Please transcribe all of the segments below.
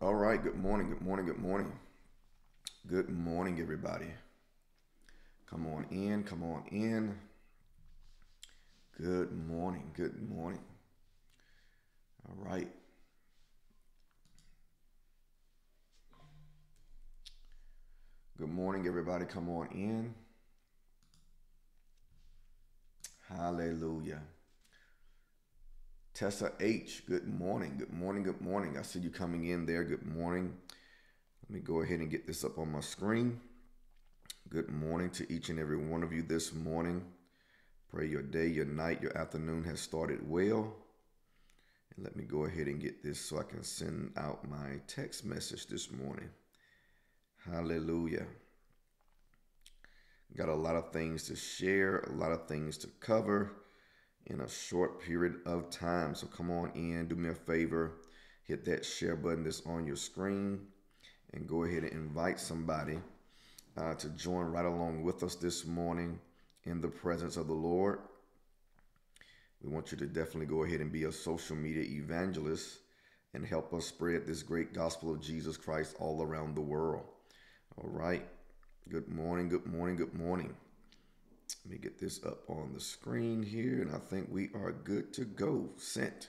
All right. Good morning. Good morning. Good morning. Good morning, everybody. Come on in. Come on in. Good morning. Good morning. All right. Good morning, everybody. Come on in. Hallelujah. Tessa H, good morning. Good morning. Good morning. I see you coming in there. Good morning. Let me go ahead and get this up on my screen. Good morning to each and every one of you this morning. Pray your day, your night, your afternoon has started well. And let me go ahead and get this so I can send out my text message this morning. Hallelujah. Got a lot of things to share, a lot of things to cover in a short period of time. So come on in, do me a favor, hit that share button that's on your screen, and go ahead and invite somebody uh, to join right along with us this morning in the presence of the Lord. We want you to definitely go ahead and be a social media evangelist and help us spread this great gospel of Jesus Christ all around the world. All right. Good morning, good morning, good morning. Let me get this up on the screen here, and I think we are good to go. Sent.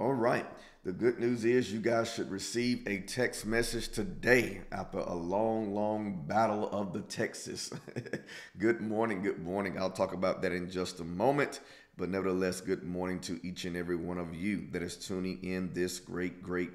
All right. The good news is you guys should receive a text message today after a long, long battle of the Texas. good morning. Good morning. I'll talk about that in just a moment. But nevertheless, good morning to each and every one of you that is tuning in this great, great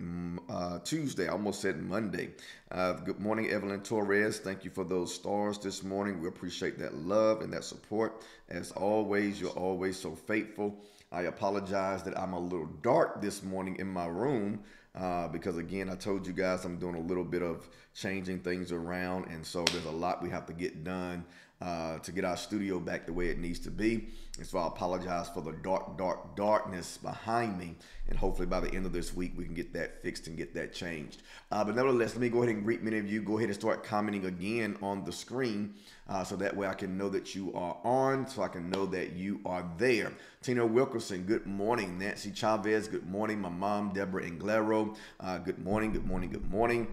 uh, Tuesday. I almost said Monday. Uh, good morning, Evelyn Torres. Thank you for those stars this morning. We appreciate that love and that support. As always, you're always so faithful. I apologize that I'm a little dark this morning in my room. Uh, because again, I told you guys I'm doing a little bit of changing things around, and so there's a lot we have to get done uh, to get our studio back the way it needs to be. And so I apologize for the dark, dark, darkness behind me. And hopefully by the end of this week, we can get that fixed and get that changed. Uh, but nevertheless, let me go ahead and greet many of you. Go ahead and start commenting again on the screen uh, so that way I can know that you are on, so I can know that you are there. Tina Wilkerson, good morning. Nancy Chavez, good morning. My mom, Deborah Inglero, uh, good morning, good morning, good morning.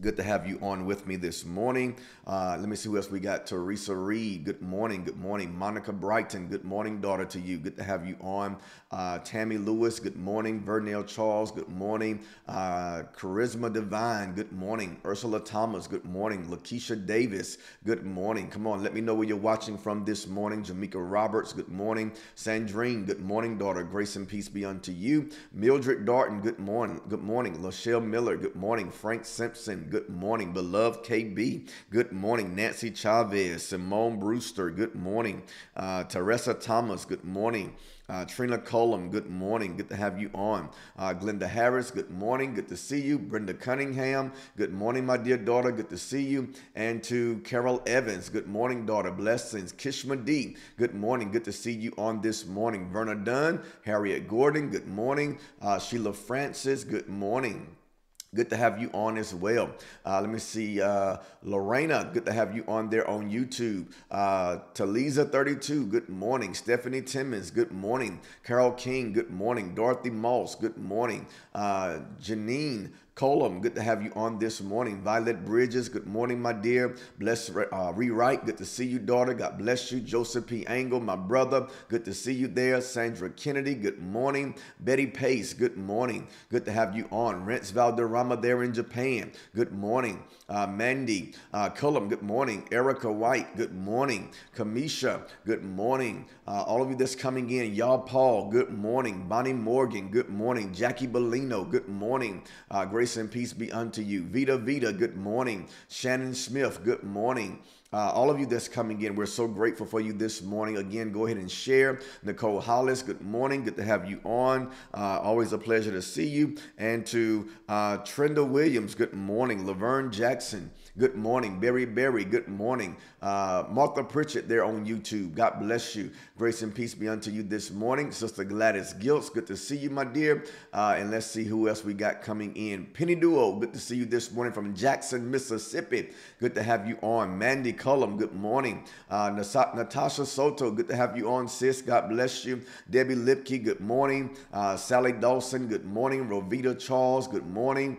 Good to have you on with me this morning. Uh, let me see who else we got. Teresa Reed, good morning. Good morning. Monica Brighton, good morning, daughter to you. Good to have you on. Uh, Tammy Lewis, good morning. Vernell Charles, good morning. Uh, Charisma Divine, good morning. Ursula Thomas, good morning. Lakeisha Davis, good morning. Come on, let me know where you're watching from this morning. Jamaica Roberts, good morning. Sandrine, good morning, daughter. Grace and peace be unto you. Mildred Darton, good morning. Good morning. Lachelle Miller, good morning. Frank Simpson, Good morning, beloved KB. Good morning, Nancy Chavez, Simone Brewster. Good morning, uh, Teresa Thomas. Good morning. Uh, Trina Colum, good morning. Good to have you on. Uh, Glenda Harris, good morning. Good to see you. Brenda Cunningham, good morning, my dear daughter. Good to see you. And to Carol Evans, good morning, daughter. Blessings. Kishma D, good morning. Good to see you on this morning. Verna Dunn, Harriet Gordon, good morning. Uh, Sheila Francis, good morning. Good to have you on as well. Uh, let me see. Uh, Lorena, good to have you on there on YouTube. Uh, Taliza32, good morning. Stephanie Timmons, good morning. Carol King, good morning. Dorothy Moss, good morning. Uh, Janine, Colum, good to have you on this morning. Violet Bridges, good morning, my dear. Bless uh, Rewrite, good to see you, daughter. God bless you. Joseph P. Angle, my brother, good to see you there. Sandra Kennedy, good morning. Betty Pace, good morning. Good to have you on. Rents Valderrama there in Japan, good morning. Uh, Mandy uh, Cullum, good morning. Erica White, good morning. Kamisha, good morning. Uh, all of you that's coming in, y'all Paul, good morning. Bonnie Morgan, good morning. Jackie Bellino, good morning. Uh, Grace and peace be unto you. Vita Vita, good morning. Shannon Smith, good morning. Uh, all of you that's coming in, we're so grateful for you this morning. Again, go ahead and share. Nicole Hollis, good morning. Good to have you on. Uh, always a pleasure to see you. And to uh, Trenda Williams, good morning. Laverne Jackson, Good morning. Berry Berry, good morning. Uh, Martha Pritchett there on YouTube. God bless you. Grace and peace be unto you this morning. Sister Gladys Gilts, good to see you, my dear. Uh, and let's see who else we got coming in. Penny Duo, good to see you this morning from Jackson, Mississippi. Good to have you on. Mandy Cullum, good morning. Uh, Natasha Soto, good to have you on, sis. God bless you. Debbie Lipke, good morning. Uh, Sally Dawson, good morning. Rovita Charles, good morning.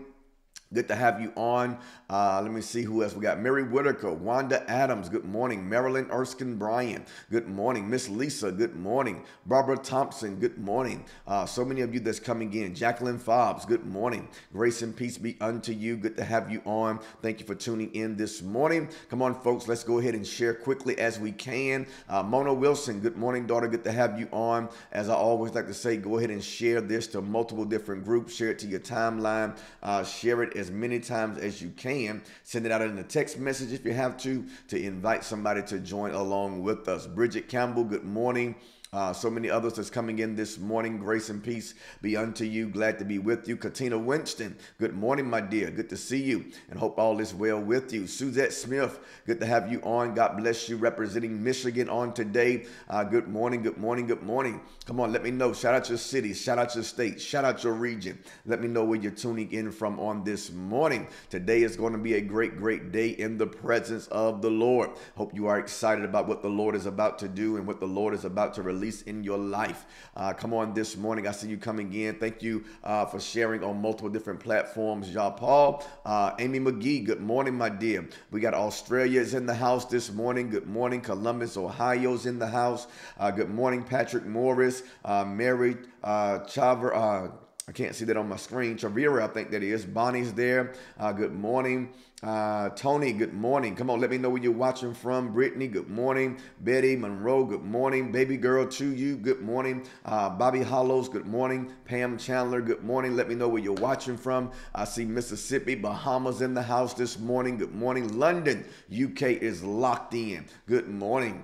Good to have you on. Uh, let me see who else we got. Mary Whitaker, Wanda Adams. Good morning. Marilyn Erskine Bryan. Good morning. Miss Lisa. Good morning. Barbara Thompson. Good morning. Uh, so many of you that's coming in. Jacqueline Fobbs. Good morning. Grace and peace be unto you. Good to have you on. Thank you for tuning in this morning. Come on, folks. Let's go ahead and share quickly as we can. Uh, Mona Wilson. Good morning, daughter. Good to have you on. As I always like to say, go ahead and share this to multiple different groups. Share it to your timeline. Uh, share it as many times as you can. Send it out in a text message if you have to, to invite somebody to join along with us. Bridget Campbell, good morning. Uh, so many others that's coming in this morning. Grace and peace be unto you. Glad to be with you. Katina Winston, good morning, my dear. Good to see you and hope all is well with you. Suzette Smith, good to have you on. God bless you representing Michigan on today. Uh, good morning, good morning, good morning. Come on, let me know. Shout out your city, shout out your state, shout out your region. Let me know where you're tuning in from on this morning. Today is going to be a great, great day in the presence of the Lord. Hope you are excited about what the Lord is about to do and what the Lord is about to release release in your life. Uh, come on this morning. I see you coming in. Thank you uh, for sharing on multiple different platforms. Y'all, Paul, uh, Amy McGee, good morning, my dear. We got Australia is in the house this morning. Good morning. Columbus, Ohio's in the house. Uh, good morning, Patrick Morris, uh, Mary uh, Chaver. I can't see that on my screen. Chavira, I think that is. Bonnie's there. Uh, good morning. Uh, Tony, good morning. Come on, let me know where you're watching from. Brittany, good morning. Betty Monroe, good morning. Baby girl to you, good morning. Uh, Bobby Hollows, good morning. Pam Chandler, good morning. Let me know where you're watching from. I see Mississippi, Bahamas in the house this morning. Good morning. London, UK is locked in. Good morning.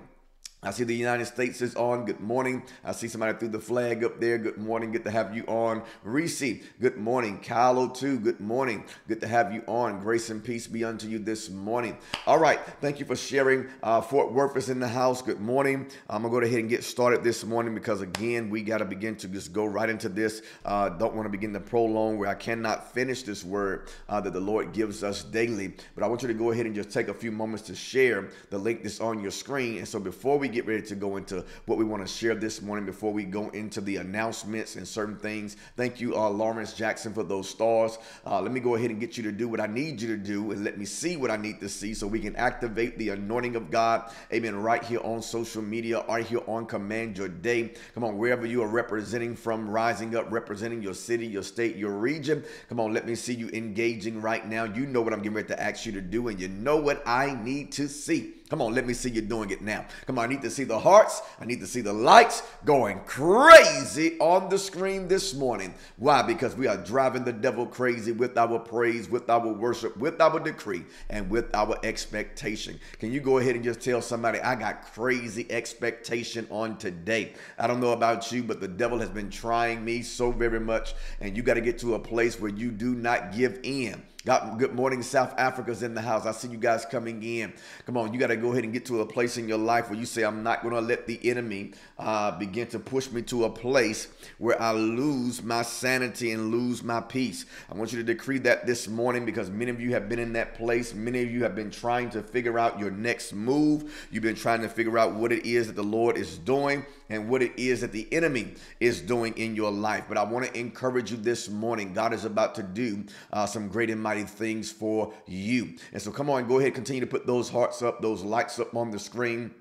I see the United States is on. Good morning. I see somebody threw the flag up there. Good morning. Good to have you on. Reese, good morning. Kylo, too. Good morning. Good to have you on. Grace and peace be unto you this morning. All right. Thank you for sharing. Uh, Fort Worth is in the house. Good morning. I'm going to go ahead and get started this morning because, again, we got to begin to just go right into this. Uh, don't want to begin to prolong where I cannot finish this word uh, that the Lord gives us daily. But I want you to go ahead and just take a few moments to share the link that's on your screen. And so before we get ready to go into what we want to share this morning before we go into the announcements and certain things. Thank you, uh, Lawrence Jackson, for those stars. Uh, let me go ahead and get you to do what I need you to do and let me see what I need to see so we can activate the anointing of God. Amen. Right here on social media, right here on Command Your Day. Come on, wherever you are representing from, rising up, representing your city, your state, your region. Come on, let me see you engaging right now. You know what I'm getting ready to ask you to do, and you know what I need to see. Come on, let me see you doing it now. Come on, I need to see the hearts. I need to see the lights going crazy on the screen this morning. Why? Because we are driving the devil crazy with our praise, with our worship, with our decree, and with our expectation. Can you go ahead and just tell somebody, I got crazy expectation on today? I don't know about you, but the devil has been trying me so very much, and you got to get to a place where you do not give in. God, good morning, South Africa's in the house. I see you guys coming in. Come on, you got to go ahead and get to a place in your life where you say, I'm not going to let the enemy uh, begin to push me to a place where I lose my sanity and lose my peace. I want you to decree that this morning because many of you have been in that place. Many of you have been trying to figure out your next move. You've been trying to figure out what it is that the Lord is doing and what it is that the enemy is doing in your life. But I want to encourage you this morning. God is about to do uh, some great and mighty things for you. And so come on, go ahead, continue to put those hearts up, those lights up on the screen.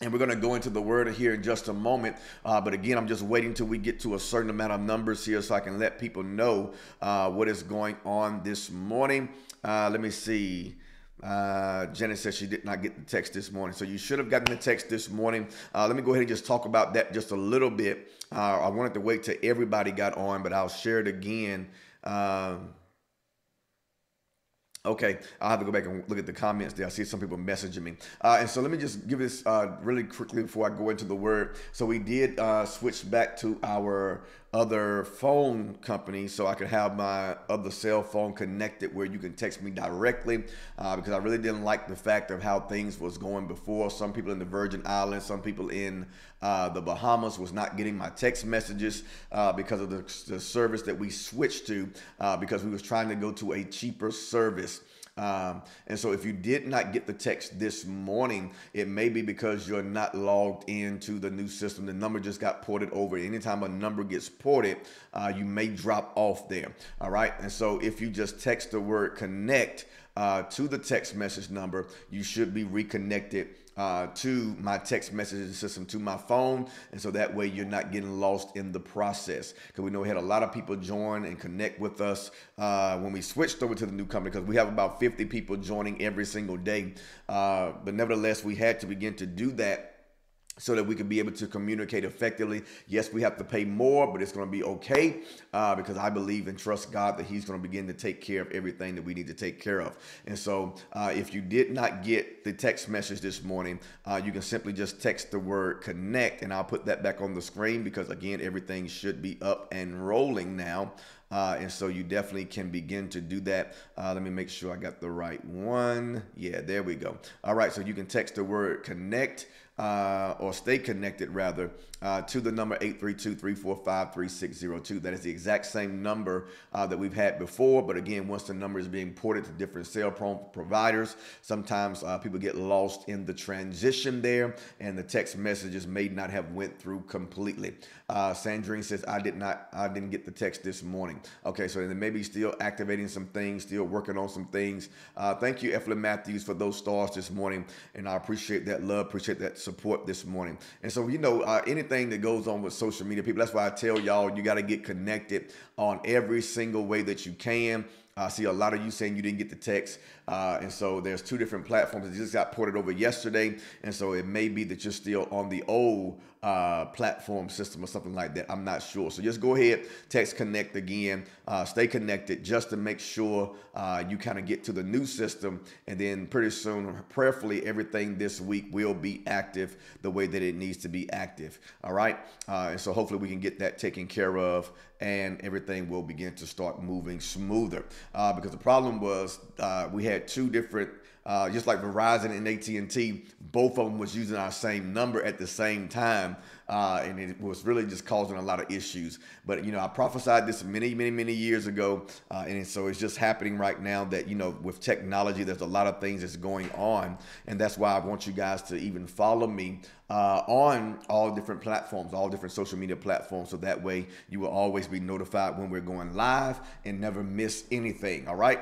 And we're going to go into the word here in just a moment. Uh, but again, I'm just waiting till we get to a certain amount of numbers here so I can let people know uh, what is going on this morning. Uh, let me see. Uh, Janet says she did not get the text this morning. So you should have gotten the text this morning. Uh, let me go ahead and just talk about that just a little bit. Uh, I wanted to wait till everybody got on, but I'll share it again. Um, Okay, I'll have to go back and look at the comments there. I see some people messaging me. Uh, and so let me just give this uh, really quickly before I go into the word. So we did uh, switch back to our other phone companies so I could have my other cell phone connected where you can text me directly uh, because I really didn't like the fact of how things was going before. Some people in the Virgin Islands, some people in uh, the Bahamas was not getting my text messages uh, because of the, the, service that we switched to uh, because we was trying to go to a cheaper service. Um, and so if you did not get the text this morning, it may be because you're not logged into the new system. The number just got ported over. Anytime a number gets ported, uh, you may drop off there. All right. And so if you just text the word connect uh, to the text message number, you should be reconnected uh, to my text messaging system to my phone. And so that way you're not getting lost in the process. Because we know we had a lot of people join and connect with us uh, when we switched over to the new company because we have about 50 people joining every single day. Uh, but nevertheless, we had to begin to do that so that we can be able to communicate effectively. Yes, we have to pay more, but it's going to be okay uh, because I believe and trust God that He's going to begin to take care of everything that we need to take care of. And so, uh, if you did not get the text message this morning, uh, you can simply just text the word connect, and I'll put that back on the screen because, again, everything should be up and rolling now. Uh, and so you definitely can begin to do that. Uh, let me make sure I got the right one. Yeah, there we go. All right, so you can text the word connect uh, or stay connected rather uh, to the number 832-345-3602. That is the exact same number uh, that we've had before. But again, once the number is being ported to different cell providers, sometimes uh, people get lost in the transition there and the text messages may not have went through completely. Uh, Sandrine says, I did not, I didn't get the text this morning. Okay, so then maybe still activating some things, still working on some things. Uh, thank you, Eflin Matthews, for those stars this morning. And I appreciate that love, appreciate that support this morning. And so, you know, uh, anything that goes on with social media, people, that's why I tell y'all you got to get connected on every single way that you can. I see a lot of you saying you didn't get the text. Uh, and so there's two different platforms that just got ported over yesterday. And so it may be that you're still on the old uh, platform system or something like that. I'm not sure. So just go ahead, text connect again, uh, stay connected just to make sure uh, you kind of get to the new system. And then pretty soon, prayerfully, everything this week will be active the way that it needs to be active. All right. Uh, and so hopefully we can get that taken care of and everything will begin to start moving smoother. Uh, because the problem was uh, we had two different uh, just like Verizon and AT&T, both of them was using our same number at the same time. Uh, and it was really just causing a lot of issues. But, you know, I prophesied this many, many, many years ago. Uh, and so it's just happening right now that, you know, with technology, there's a lot of things that's going on. And that's why I want you guys to even follow me uh, on all different platforms, all different social media platforms. So that way you will always be notified when we're going live and never miss anything. All right.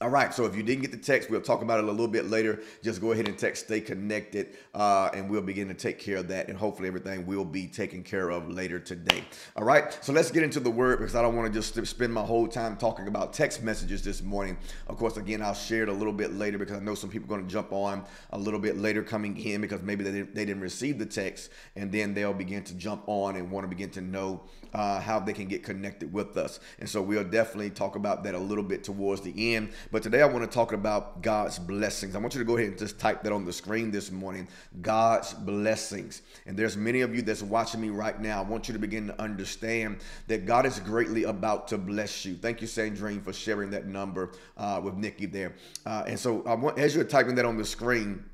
All right, so if you didn't get the text, we'll talk about it a little bit later. Just go ahead and text stay connected, uh, and we'll begin to take care of that. And hopefully, everything will be taken care of later today. All right, so let's get into the word because I don't want to just spend my whole time talking about text messages this morning. Of course, again, I'll share it a little bit later because I know some people are going to jump on a little bit later coming in because maybe they didn't, they didn't receive the text, and then they'll begin to jump on and want to begin to know uh, how they can get connected with us. And so we'll definitely talk about that a little bit towards the end. But today I want to talk about God's blessings. I want you to go ahead and just type that on the screen this morning. God's blessings. And there's many of you that's watching me right now. I want you to begin to understand that God is greatly about to bless you. Thank you, Sandrine, for sharing that number uh, with Nikki there. Uh, and so I want, as you're typing that on the screen,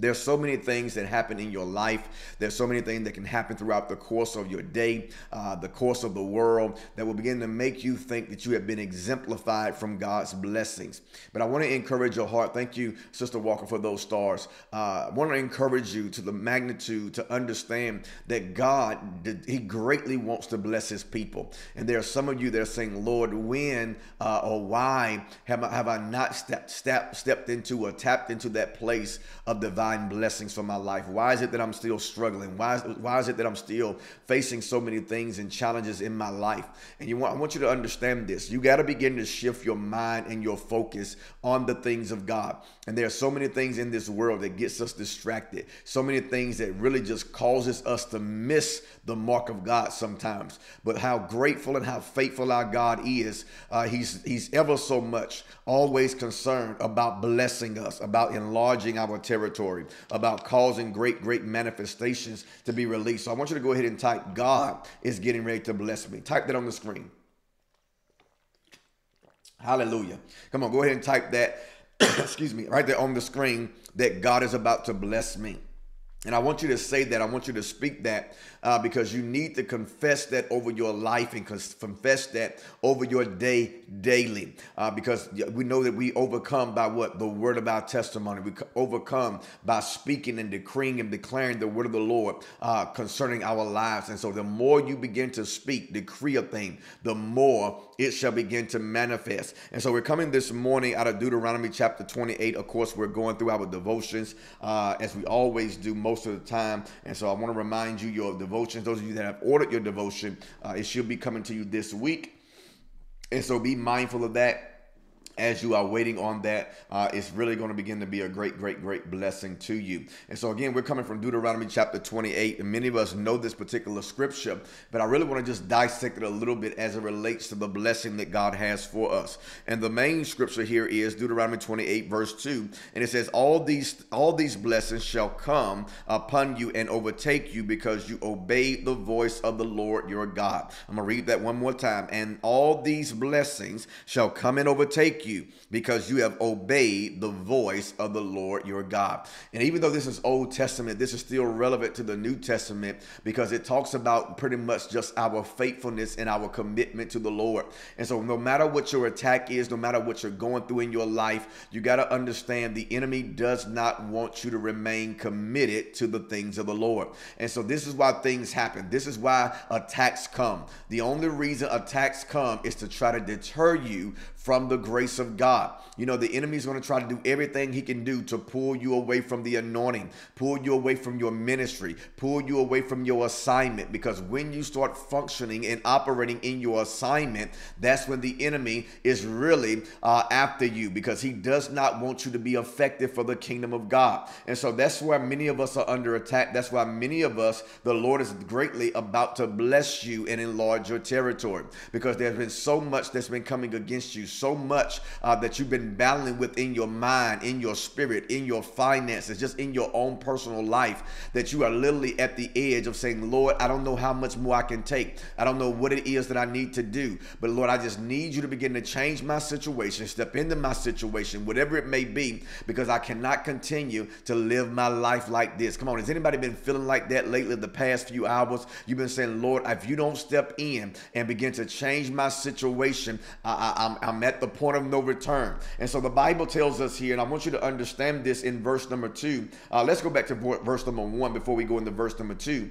there's so many things that happen in your life. There's so many things that can happen throughout the course of your day, uh, the course of the world, that will begin to make you think that you have been exemplified from God's blessings. But I want to encourage your heart. Thank you, Sister Walker, for those stars. Uh, I want to encourage you to the magnitude to understand that God, He greatly wants to bless His people. And there are some of you that are saying, Lord, when uh, or why have I, have I not stepped, stepped, stepped into or tapped into that place of divine? Divine blessings for my life? Why is it that I'm still struggling? Why is, why is it that I'm still facing so many things and challenges in my life? And you want, I want you to understand this. You got to begin to shift your mind and your focus on the things of God. And there are so many things in this world that gets us distracted. So many things that really just causes us to miss the mark of God sometimes. But how grateful and how faithful our God is. Uh, he's he's ever so much always concerned about blessing us, about enlarging our territory about causing great, great manifestations to be released. So I want you to go ahead and type, God is getting ready to bless me. Type that on the screen. Hallelujah. Come on, go ahead and type that, excuse me, right there on the screen that God is about to bless me. And I want you to say that. I want you to speak that uh, because you need to confess that over your life and confess that over your day daily. Uh, because we know that we overcome by what? The word of our testimony. We overcome by speaking and decreeing and declaring the word of the Lord uh, concerning our lives. And so the more you begin to speak, decree a thing, the more it shall begin to manifest. And so we're coming this morning out of Deuteronomy chapter 28. Of course, we're going through our devotions uh, as we always do most of the time. And so I want to remind you your devotions. Those of you that have ordered your devotion, uh, it should be coming to you this week. And so be mindful of that as you are waiting on that, uh, it's really going to begin to be a great, great, great blessing to you. And so, again, we're coming from Deuteronomy chapter 28, and many of us know this particular scripture, but I really want to just dissect it a little bit as it relates to the blessing that God has for us. And the main scripture here is Deuteronomy 28, verse 2, and it says, All these, all these blessings shall come upon you and overtake you because you obeyed the voice of the Lord your God. I'm going to read that one more time. And all these blessings shall come and overtake you you because you have obeyed the voice of the Lord your God. And even though this is Old Testament, this is still relevant to the New Testament because it talks about pretty much just our faithfulness and our commitment to the Lord. And so, no matter what your attack is, no matter what you're going through in your life, you got to understand the enemy does not want you to remain committed to the things of the Lord. And so, this is why things happen. This is why attacks come. The only reason attacks come is to try to deter you from the grace of God. You know, the enemy is going to try to do everything he can do to pull you away from the anointing, pull you away from your ministry, pull you away from your assignment. Because when you start functioning and operating in your assignment, that's when the enemy is really uh, after you because he does not want you to be effective for the kingdom of God. And so that's why many of us are under attack. That's why many of us, the Lord is greatly about to bless you and enlarge your territory because there's been so much that's been coming against you so much uh, that you've been battling within your mind, in your spirit, in your finances, just in your own personal life, that you are literally at the edge of saying, Lord, I don't know how much more I can take. I don't know what it is that I need to do. But Lord, I just need you to begin to change my situation, step into my situation, whatever it may be, because I cannot continue to live my life like this. Come on, has anybody been feeling like that lately the past few hours? You've been saying, Lord, if you don't step in and begin to change my situation, I, I, I'm I'm at the point of no return. And so the Bible tells us here, and I want you to understand this in verse number two. Uh, let's go back to verse number one before we go into verse number two.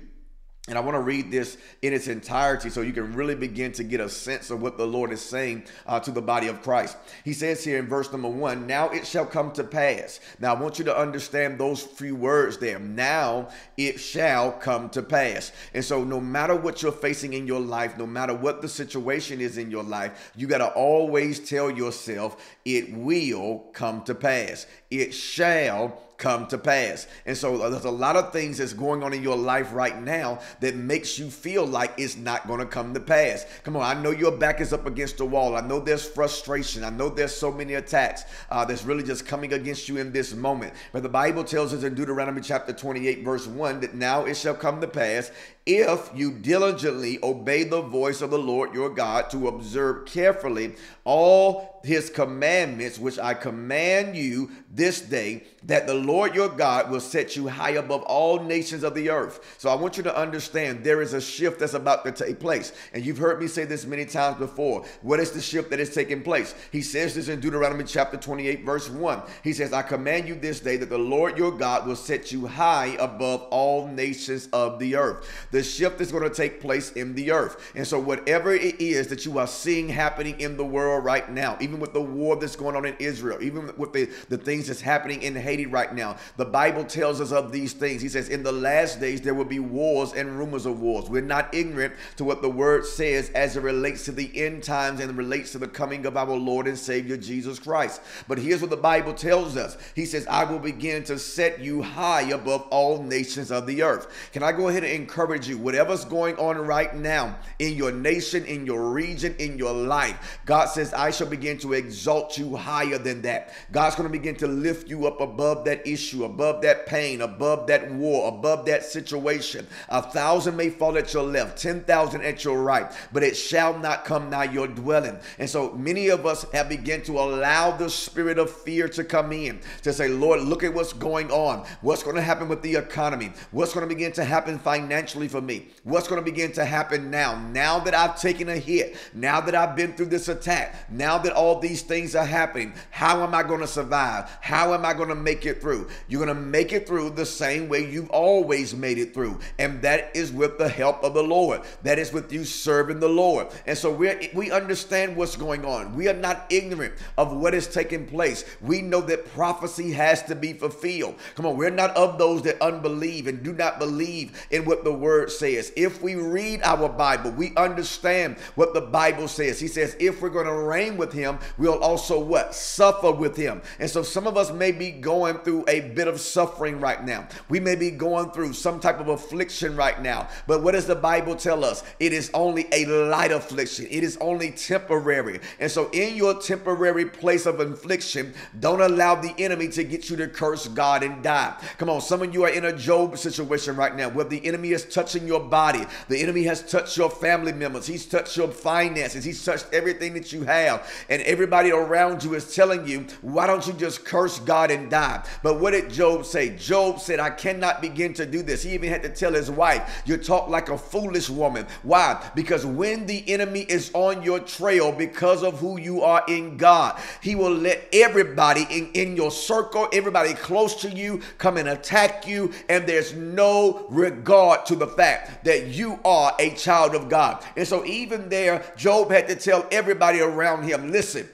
And I want to read this in its entirety so you can really begin to get a sense of what the Lord is saying uh, to the body of Christ. He says here in verse number one, Now it shall come to pass. Now I want you to understand those few words there. Now it shall come to pass. And so no matter what you're facing in your life, no matter what the situation is in your life, you got to always tell yourself, It will come to pass. It shall come to pass. And so there's a lot of things that's going on in your life right now that makes you feel like it's not going to come to pass. Come on, I know your back is up against the wall. I know there's frustration. I know there's so many attacks uh, that's really just coming against you in this moment. But the Bible tells us in Deuteronomy chapter 28, verse 1, that now it shall come to pass if you diligently obey the voice of the Lord your God to observe carefully all his commandments, which I command you this day, that the Lord your God will set you high above all nations of the earth. So I want you to understand there is a shift that's about to take place. And you've heard me say this many times before. What is the shift that is taking place? He says this in Deuteronomy chapter 28, verse 1. He says, I command you this day that the Lord your God will set you high above all nations of the earth. The shift is going to take place in the earth. And so, whatever it is that you are seeing happening in the world right now, even with the war that's going on in Israel, even with the, the things that's happening in Haiti right now, the Bible tells us of these things. He says, In the last days, there will be wars and rumors of wars. We're not ignorant to what the word says as it relates to the end times and relates to the coming of our Lord and Savior Jesus Christ. But here's what the Bible tells us He says, I will begin to set you high above all nations of the earth. Can I go ahead and encourage you. Whatever's going on right now in your nation, in your region, in your life, God says, I shall begin to exalt you higher than that. God's going to begin to lift you up above that issue, above that pain, above that war, above that situation. A thousand may fall at your left, 10,000 at your right, but it shall not come nigh your dwelling. And so many of us have begun to allow the spirit of fear to come in to say, Lord, look at what's going on. What's going to happen with the economy? What's going to begin to happen financially for me? What's going to begin to happen now? Now that I've taken a hit, now that I've been through this attack, now that all these things are happening, how am I going to survive? How am I going to make it through? You're going to make it through the same way you've always made it through. And that is with the help of the Lord. That is with you serving the Lord. And so we we understand what's going on. We are not ignorant of what is taking place. We know that prophecy has to be fulfilled. Come on, we're not of those that unbelieve and do not believe in what the word says. If we read our Bible, we understand what the Bible says. He says, if we're going to reign with him, we'll also what? Suffer with him. And so some of us may be going through a bit of suffering right now. We may be going through some type of affliction right now. But what does the Bible tell us? It is only a light affliction. It is only temporary. And so in your temporary place of affliction, don't allow the enemy to get you to curse God and die. Come on, some of you are in a Job situation right now where the enemy is touching your body. The enemy has touched your family members. He's touched your finances. He's touched everything that you have. And everybody around you is telling you, why don't you just curse God and die? But what did Job say? Job said, I cannot begin to do this. He even had to tell his wife, You talk like a foolish woman. Why? Because when the enemy is on your trail because of who you are in God, he will let everybody in, in your circle, everybody close to you, come and attack you. And there's no regard to the fact that you are a child of God. And so, even there, Job had to tell everybody around him, Listen,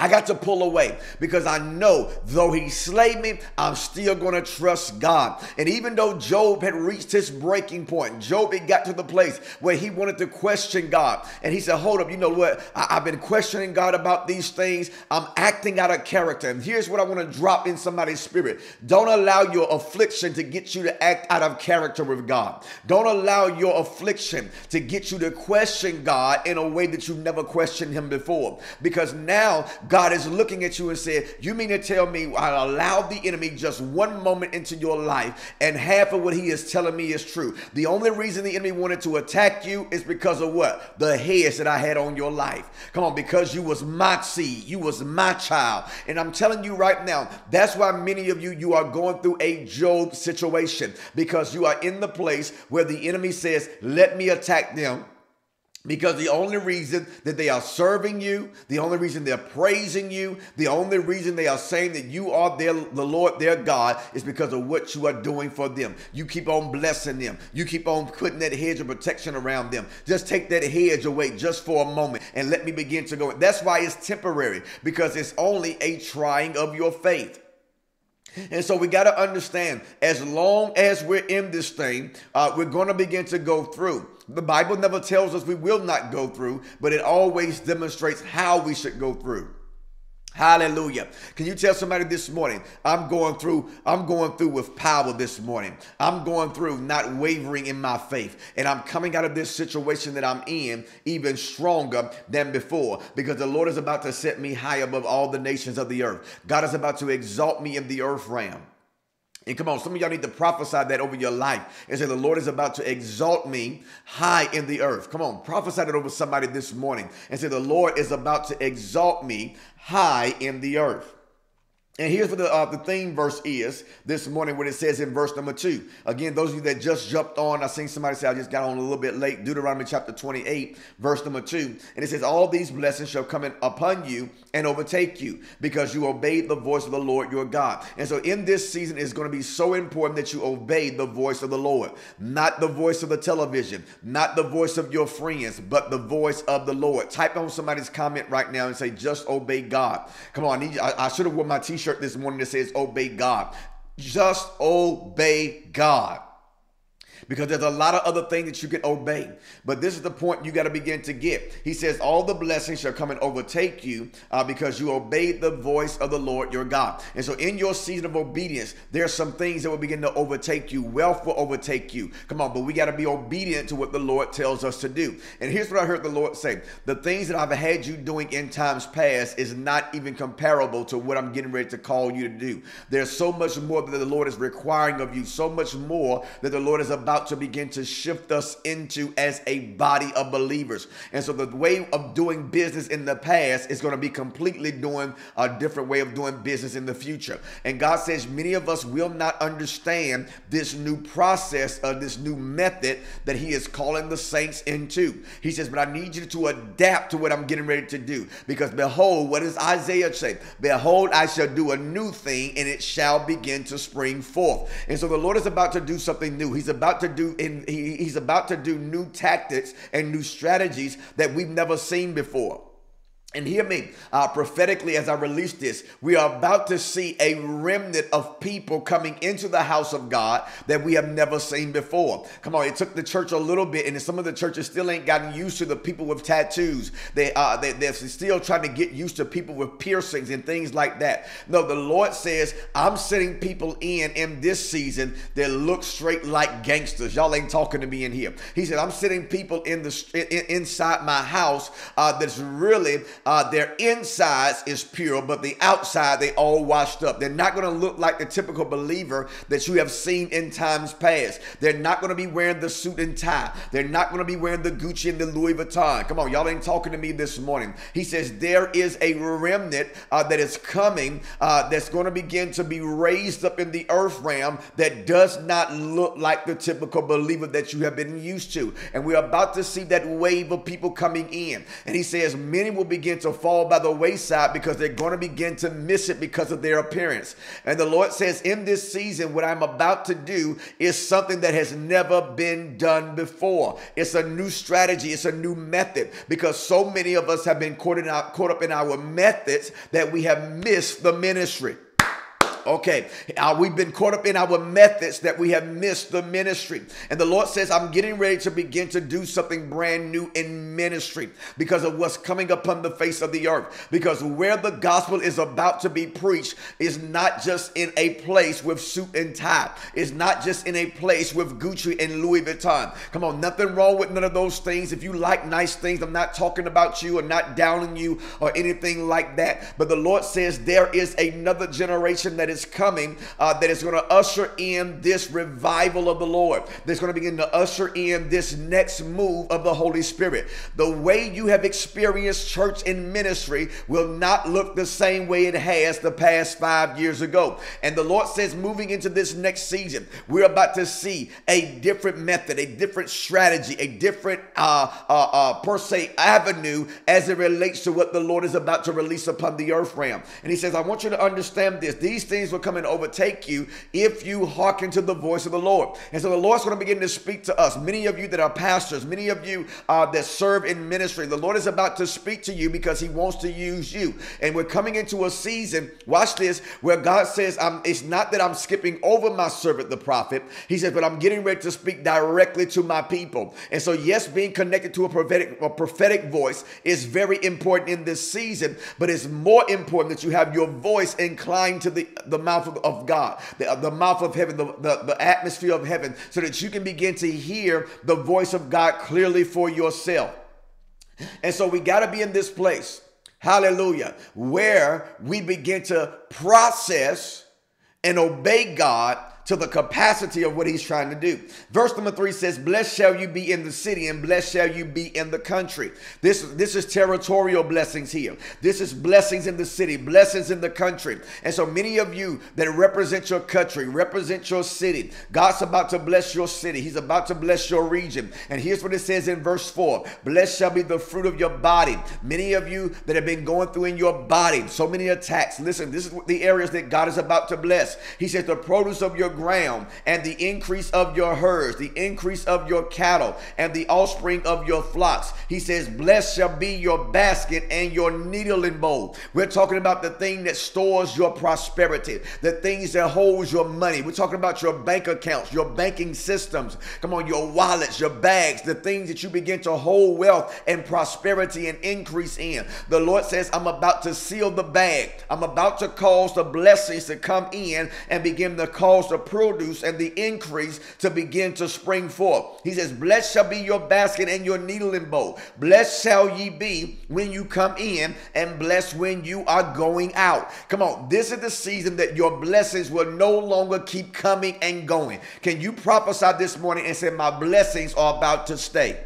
I got to pull away because I know though he slayed me, I'm still going to trust God. And even though Job had reached his breaking point, Job had got to the place where he wanted to question God. And he said, Hold up, you know what? I- have been questioning God about these things. I'm acting out of character. And here's what I want to drop in somebody's spirit don't allow your affliction to get you to act out of character with God. Don't allow your affliction to get you to question God in a way that you've never questioned him before. Because now, God is looking at you and saying, You mean to tell me I allowed the enemy just one moment into your life and half of what he is telling me is true? The only reason the enemy wanted to attack you is because of what? The heads that I had on your life. Come on, because you was my seed, you was my child. And I'm telling you right now, that's why many of you, you are going through a Job situation because you are in the place where the enemy says, Let me attack them because the only reason that they are serving you, the only reason they're praising you, the only reason they are saying that you are their, the Lord their God is because of what you are doing for them. You keep on blessing them. You keep on putting that hedge of protection around them. Just take that hedge away just for a moment and let me begin to go. That's why it's temporary because it's only a trying of your faith. And so we got to understand as long as we're in this thing, uh, we're going to begin to go through. The Bible never tells us we will not go through, but it always demonstrates how we should go through. Hallelujah. Can you tell somebody this morning, I'm going through, I'm going through with power this morning. I'm going through not wavering in my faith. And I'm coming out of this situation that I'm in even stronger than before because the Lord is about to set me high above all the nations of the earth. God is about to exalt me in the earth realm. And come on, some of y'all need to prophesy that over your life and say, The Lord is about to exalt me high in the earth. Come on, prophesy that over somebody this morning and say, The Lord is about to exalt me high in the earth. And here's what the, uh, the theme verse is this morning, what it says in verse number two. Again, those of you that just jumped on, I seen somebody say I just got on a little bit late. Deuteronomy chapter 28, verse number two. And it says, All these blessings shall come in upon you and overtake you because you obeyed the voice of the Lord your God. And so in this season, it's going to be so important that you obey the voice of the Lord, not the voice of the television, not the voice of your friends, but the voice of the Lord. Type on somebody's comment right now and say, Just obey God. Come on, I, need I, I should have worn my t shirt shirt this morning that says obey God. Just obey God. Because there's a lot of other things that you can obey. But this is the point you got to begin to get. He says, All the blessings shall come and overtake you uh, because you obeyed the voice of the Lord your God. And so, in your season of obedience, there are some things that will begin to overtake you. Wealth will overtake you. Come on, but we got to be obedient to what the Lord tells us to do. And here's what I heard the Lord say The things that I've had you doing in times past is not even comparable to what I'm getting ready to call you to do. There's so much more that the Lord is requiring of you, so much more that the Lord is about to begin to shift us into as a body of believers. And so the way of doing business in the past is going to be completely doing a different way of doing business in the future. And God says many of us will not understand this new process of this new method that He is calling the saints into. He says, But I need you to adapt to what I'm getting ready to do. Because behold, what does Isaiah say? Behold, I shall do a new thing and it shall begin to spring forth. And so the Lord is about to do something new. He's about to do in he, he's about to do new tactics and new strategies that we've never seen before. And hear me uh, prophetically as I release this. We are about to see a remnant of people coming into the house of God that we have never seen before. Come on, it took the church a little bit, and some of the churches still ain't gotten used to the people with tattoos. They, uh, they, they're still trying to get used to people with piercings and things like that. No, the Lord says, I'm sending people in in this season that look straight like gangsters. Y'all ain't talking to me in here. He said, I'm sending people in the in, inside my house uh, that's really uh, their insides is pure, but the outside they all washed up. They're not going to look like the typical believer that you have seen in times past. They're not going to be wearing the suit and tie. They're not going to be wearing the Gucci and the Louis Vuitton. Come on, y'all ain't talking to me this morning. He says there is a remnant uh, that is coming uh, that's going to begin to be raised up in the earth realm that does not look like the typical believer that you have been used to. And we're about to see that wave of people coming in. And he says many will begin to fall by the wayside because they're going to begin to miss it because of their appearance. And the Lord says, in this season, what I'm about to do is something that has never been done before. It's a new strategy, it's a new method because so many of us have been caught, in our, caught up in our methods that we have missed the ministry. Okay, uh, we've been caught up in our methods that we have missed the ministry. And the Lord says, I'm getting ready to begin to do something brand new in ministry because of what's coming upon the face of the earth. Because where the gospel is about to be preached is not just in a place with suit and tie, it's not just in a place with Gucci and Louis Vuitton. Come on, nothing wrong with none of those things. If you like nice things, I'm not talking about you or not downing you or anything like that. But the Lord says there is another generation that is coming uh, that is going to usher in this revival of the Lord. That's going to begin to usher in this next move of the Holy Spirit. The way you have experienced church and ministry will not look the same way it has the past five years ago. And the Lord says, moving into this next season, we're about to see a different method, a different strategy, a different, uh, uh, uh, per se, avenue as it relates to what the Lord is about to release upon the earth realm. And He says, I want you to understand this. These things will come and overtake you if you hearken to the voice of the Lord. And so the Lord's going to begin to speak to us. Many of you that are pastors, many of you uh, that serve in ministry, the Lord is about to speak to you because He wants to use you. And we're coming into a season, watch this, where God says, I'm, It's not that I'm skipping over my servant, the prophet. He says, But I'm getting ready to speak directly to my people. And so, yes, being connected to a prophetic, a prophetic voice is very important in this season, but it's more important that you have your voice inclined to the, the mouth of, of God, the, uh, the mouth of heaven, the, the, the atmosphere of heaven, so that you can begin to hear the voice of God clearly for yourself. And so we got to be in this place, hallelujah, where we begin to process and obey God to the capacity of what he's trying to do. Verse number three says, Blessed shall you be in the city, and blessed shall you be in the country. This, this is territorial blessings here. This is blessings in the city, blessings in the country. And so many of you that represent your country, represent your city, God's about to bless your city. He's about to bless your region. And here's what it says in verse 4 Blessed shall be the fruit of your body. Many of you that have been going through in your body, so many attacks. Listen, this is the areas that God is about to bless. He says, The produce of your ground, and the increase of your herds, the increase of your cattle, and the offspring of your flocks. He says, Blessed shall be your basket and your needle and bowl. We're talking about the thing that stores your prosperity, the things that holds your money. We're talking about your bank accounts, your banking systems. Come on, your wallets, your bags, the things that you begin to hold wealth and prosperity and increase in. The Lord says, I'm about to seal the bag. I'm about to cause the blessings to come in and begin to cause the produce and the increase to begin to spring forth. He says, Blessed shall be your basket and your kneading bowl. Blessed shall ye be when you come in, and blessed when you are going out. Come on, this is the season that your blessings will no longer keep coming and going. Can you prophesy this morning and say, My blessings are about to stay?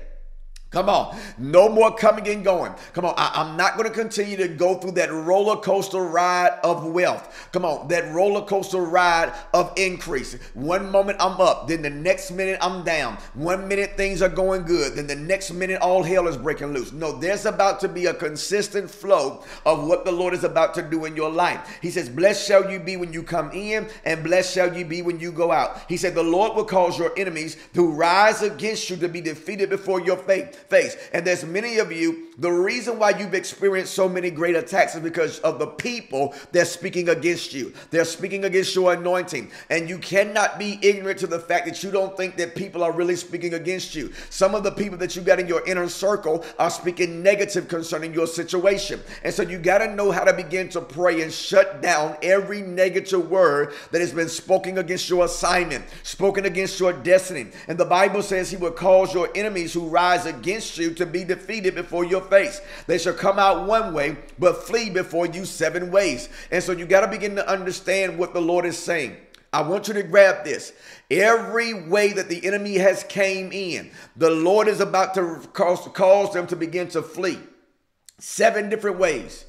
Come on. No more coming and going. Come on. I, am not going to continue to go through that roller coaster ride of wealth. Come on. That roller coaster ride of increase. One moment I'm up, then the next minute I'm down. One minute things are going good, then the next minute all hell is breaking loose. No, there's about to be a consistent flow of what the Lord is about to do in your life. He says, Blessed shall you be when you come in, and blessed shall you be when you go out. He said, The Lord will cause your enemies to rise against you to be defeated before your face face. And there's many of you, the reason why you've experienced so many great attacks is because of the people that's speaking against you. They're speaking against your anointing. And you cannot be ignorant to the fact that you don't think that people are really speaking against you. Some of the people that you got in your inner circle are speaking negative concerning your situation. And so you got to know how to begin to pray and shut down every negative word that has been spoken against your assignment, spoken against your destiny. And the Bible says he will cause your enemies who rise against against you to be defeated before your face. They shall come out one way, but flee before you seven ways. And so you got to begin to understand what the Lord is saying. I want you to grab this. Every way that the enemy has came in, the Lord is about to cause, cause them to begin to flee. Seven different ways.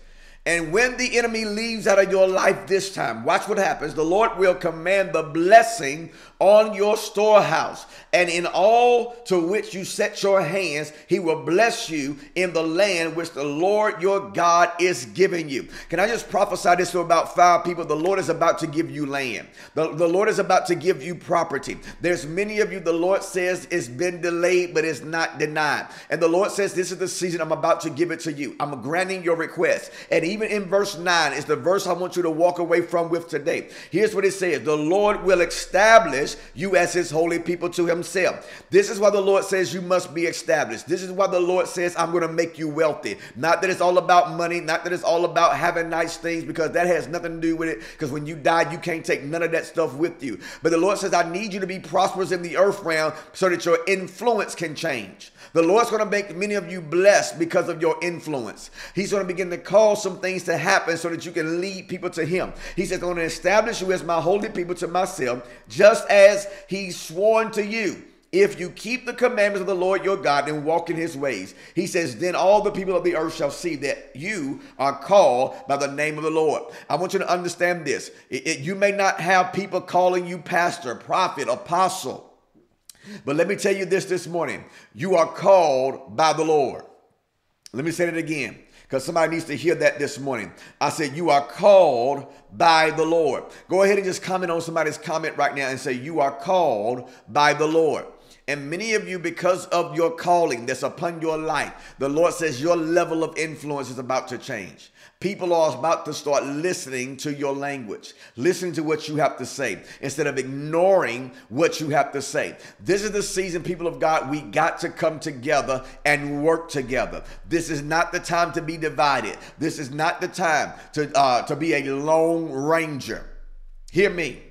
And when the enemy leaves out of your life this time, watch what happens. The Lord will command the blessing on your storehouse, and in all to which you set your hands, he will bless you in the land which the Lord your God is giving you. Can I just prophesy this to about five people? The Lord is about to give you land. The, the Lord is about to give you property. There's many of you, the Lord says it's been delayed, but it's not denied. And the Lord says, This is the season I'm about to give it to you. I'm granting your request. And even in verse 9 is the verse I want you to walk away from with today. Here's what it says The Lord will establish you as his holy people to himself. This is why the Lord says you must be established. This is why the Lord says, I'm going to make you wealthy. Not that it's all about money, not that it's all about having nice things, because that has nothing to do with it. Because when you die, you can't take none of that stuff with you. But the Lord says, I need you to be prosperous in the earth realm so that your influence can change. The Lord's going to make many of you blessed because of your influence. He's going to begin to cause some things to happen so that you can lead people to Him. He says, I'm going to establish you as my holy people to myself, just as He's sworn to you. If you keep the commandments of the Lord your God and walk in his ways, he says, then all the people of the earth shall see that you are called by the name of the Lord. I want you to understand this. It, it, you may not have people calling you pastor, prophet, apostle. But let me tell you this this morning you are called by the Lord. Let me say it again because somebody needs to hear that this morning. I said, You are called by the Lord. Go ahead and just comment on somebody's comment right now and say, You are called by the Lord. And many of you, because of your calling that's upon your life, the Lord says your level of influence is about to change. People are about to start listening to your language, listening to what you have to say instead of ignoring what you have to say. This is the season, people of God, we got to come together and work together. This is not the time to be divided. This is not the time to, uh, to be a lone ranger. Hear me.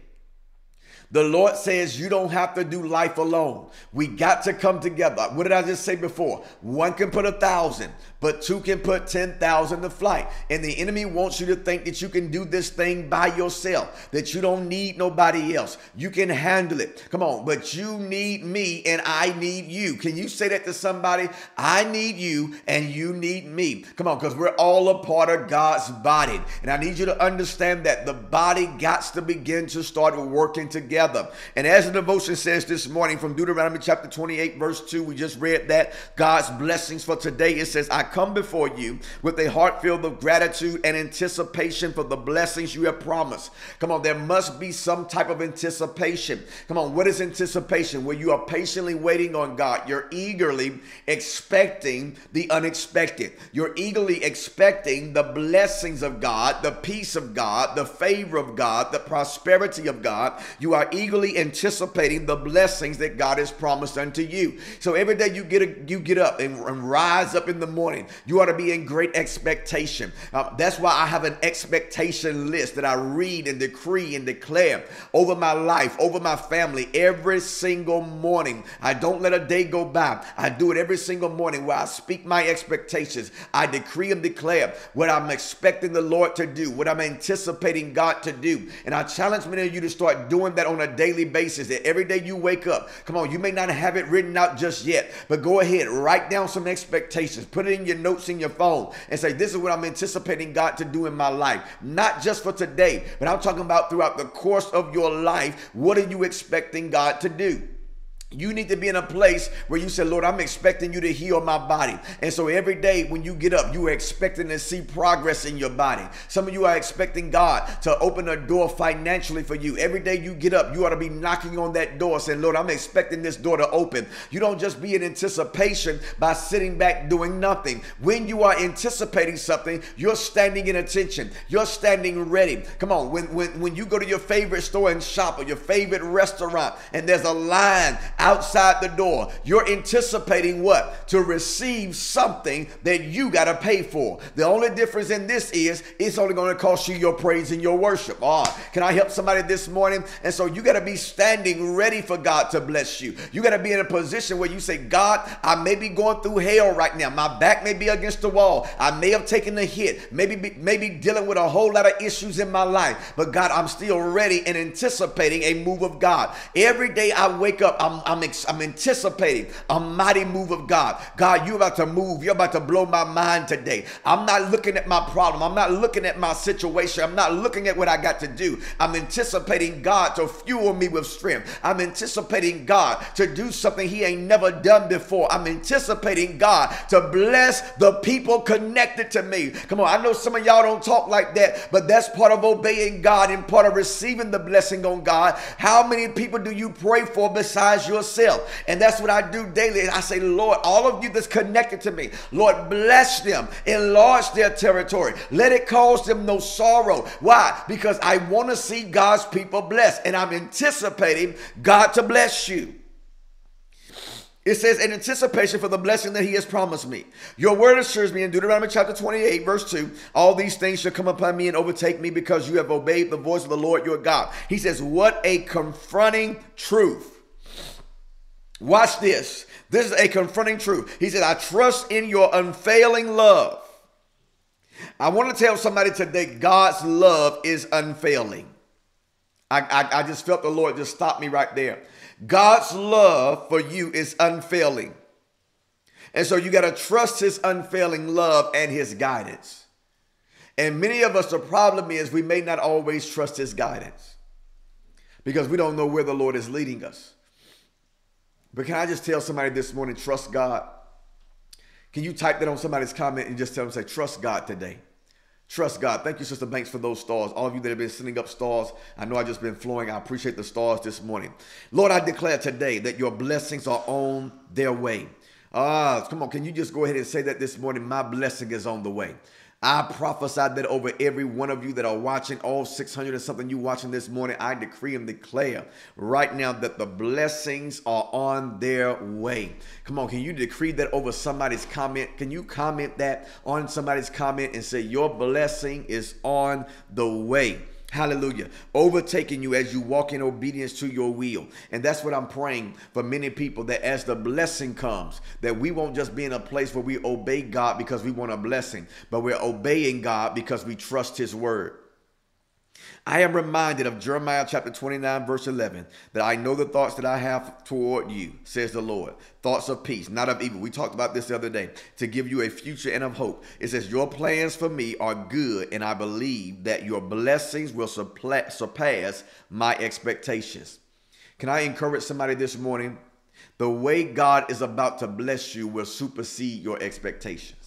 The Lord says you don't have to do life alone. We got to come together. What did I just say before? One can put a thousand, but two can put 10,000 to flight. And the enemy wants you to think that you can do this thing by yourself, that you don't need nobody else. You can handle it. Come on, but you need me and I need you. Can you say that to somebody? I need you and you need me. Come on, because we're all a part of God's body. And I need you to understand that the body got to begin to start working together. And as the devotion says this morning from Deuteronomy chapter 28, verse 2, we just read that God's blessings for today. It says, I come before you with a heart filled of gratitude and anticipation for the blessings you have promised. Come on, there must be some type of anticipation. Come on, what is anticipation? Where you are patiently waiting on God. You're eagerly expecting the unexpected. You're eagerly expecting the blessings of God, the peace of God, the favor of God, the prosperity of God. You are eagerly anticipating the blessings that God has promised unto you. So every day you get a, you get up and, and rise up in the morning, you ought to be in great expectation. Uh, that's why I have an expectation list that I read and decree and declare over my life, over my family every single morning. I don't let a day go by. I do it every single morning where I speak my expectations. I decree and declare what I'm expecting the Lord to do, what I'm anticipating God to do. And I challenge many of you to start doing that on a daily basis. That every day you wake up, come on, you may not have it written out just yet, but go ahead, write down some expectations, put it in your notes in your phone, and say, This is what I'm anticipating God to do in my life. Not just for today, but I'm talking about throughout the course of your life. What are you expecting God to do? You need to be in a place where you say, Lord, I'm expecting you to heal my body. And so every day when you get up, you are expecting to see progress in your body. Some of you are expecting God to open a door financially for you. Every day you get up, you ought to be knocking on that door saying, Lord, I'm expecting this door to open. You don't just be in anticipation by sitting back doing nothing. When you are anticipating something, you're standing in attention. You're standing ready. Come on, when, when, when you go to your favorite store and shop or your favorite restaurant and there's a line outside the door. You're anticipating what? To receive something that you got to pay for. The only difference in this is it's only going to cost you your praise and your worship. Oh, can I help somebody this morning? And so you got to be standing ready for God to bless you. You got to be in a position where you say, God, I may be going through hell right now. My back may be against the wall. I may have taken a hit. Maybe be, maybe dealing with a whole lot of issues in my life. But God, I'm still ready and anticipating a move of God. Every day I wake up, I'm, I'm I'm, ex- I'm anticipating a mighty move of God. God, you're about to move. You're about to blow my mind today. I'm not looking at my problem. I'm not looking at my situation. I'm not looking at what I got to do. I'm anticipating God to fuel me with strength. I'm anticipating God to do something He ain't never done before. I'm anticipating God to bless the people connected to me. Come on, I know some of y'all don't talk like that, but that's part of obeying God and part of receiving the blessing on God. How many people do you pray for besides your yourself. And that's what I do daily. I say, Lord, all of you that's connected to me, Lord, bless them, enlarge their territory. Let it cause them no sorrow. Why? Because I want to see God's people blessed, and I'm anticipating God to bless you. It says, in anticipation for the blessing that he has promised me. Your word assures me in Deuteronomy chapter 28, verse 2 all these things shall come upon me and overtake me because you have obeyed the voice of the Lord your God. He says, What a confronting truth. Watch this. This is a confronting truth. He said, I trust in your unfailing love. I want to tell somebody today God's love is unfailing. I, I, I just felt the Lord just stop me right there. God's love for you is unfailing. And so you got to trust his unfailing love and his guidance. And many of us, the problem is we may not always trust his guidance because we don't know where the Lord is leading us. But can I just tell somebody this morning, trust God? Can you type that on somebody's comment and just tell them, say, trust God today? Trust God. Thank you, Sister Banks, for those stars. All of you that have been sending up stars. I know I've just been flowing. I appreciate the stars this morning. Lord, I declare today that your blessings are on their way. Ah, come on. Can you just go ahead and say that this morning? My blessing is on the way. I prophesied that over every one of you that are watching, all 600 and something you watching this morning. I decree and declare right now that the blessings are on their way. Come on, can you decree that over somebody's comment? Can you comment that on somebody's comment and say, Your blessing is on the way? Hallelujah. Overtaking you as you walk in obedience to your will. And that's what I'm praying for many people that as the blessing comes, that we won't just be in a place where we obey God because we want a blessing, but we're obeying God because we trust his word. I am reminded of Jeremiah chapter 29, verse 11, that I know the thoughts that I have toward you, says the Lord. Thoughts of peace, not of evil. We talked about this the other day, to give you a future and of hope. It says, Your plans for me are good, and I believe that your blessings will surpass my expectations. Can I encourage somebody this morning? The way God is about to bless you will supersede your expectations.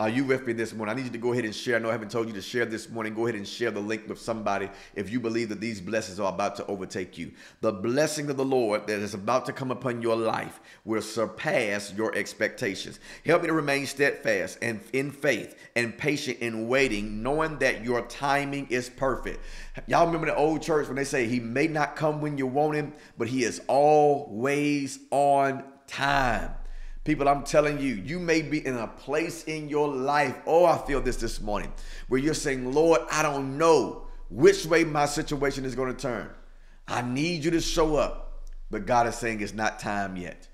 Are you with me this morning? I need you to go ahead and share. I know I haven't told you to share this morning. Go ahead and share the link with somebody if you believe that these blessings are about to overtake you. The blessing of the Lord that is about to come upon your life will surpass your expectations. Help me to remain steadfast and in faith and patient in waiting, knowing that your timing is perfect. Y'all remember the old church when they say he may not come when you want him, but he is always on time. People, I'm telling you, you may be in a place in your life. Oh, I feel this this morning where you're saying, Lord, I don't know which way my situation is going to turn. I need you to show up. But God is saying it's not time yet.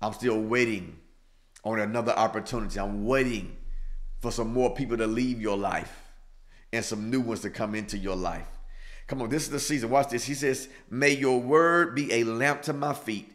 I'm still waiting on another opportunity. I'm waiting for some more people to leave your life and some new ones to come into your life. Come on, this is the season. Watch this. He says, May your word be a lamp to my feet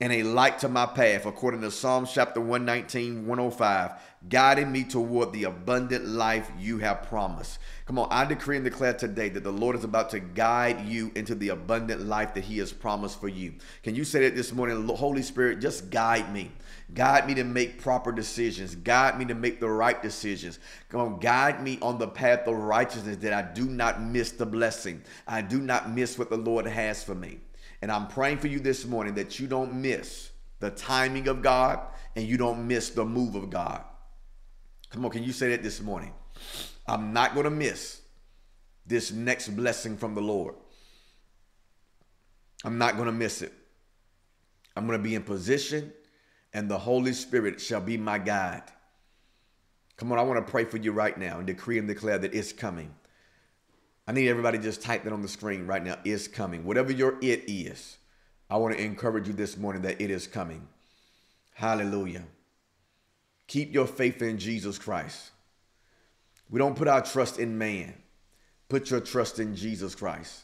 and a light to my path, according to Psalms chapter 119, 105, guiding me toward the abundant life you have promised. Come on, I decree and declare today that the Lord is about to guide you into the abundant life that He has promised for you. Can you say that this morning? Holy Spirit, just guide me. Guide me to make proper decisions. Guide me to make the right decisions. Come on, guide me on the path of righteousness that I do not miss the blessing. I do not miss what the Lord has for me. And I'm praying for you this morning that you don't miss the timing of God and you don't miss the move of God. Come on, can you say that this morning? I'm not going to miss this next blessing from the Lord. I'm not going to miss it. I'm going to be in position, and the Holy Spirit shall be my guide. Come on, I want to pray for you right now and decree and declare that it's coming. I need everybody just type that on the screen right now. Is coming. Whatever your it is, I want to encourage you this morning that it is coming. Hallelujah. Keep your faith in Jesus Christ. We don't put our trust in man. Put your trust in Jesus Christ.